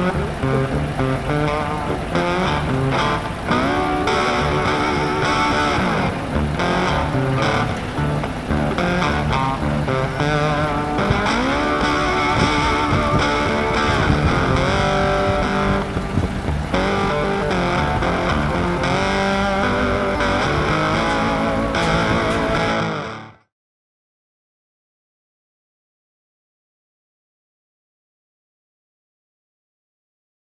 Bye.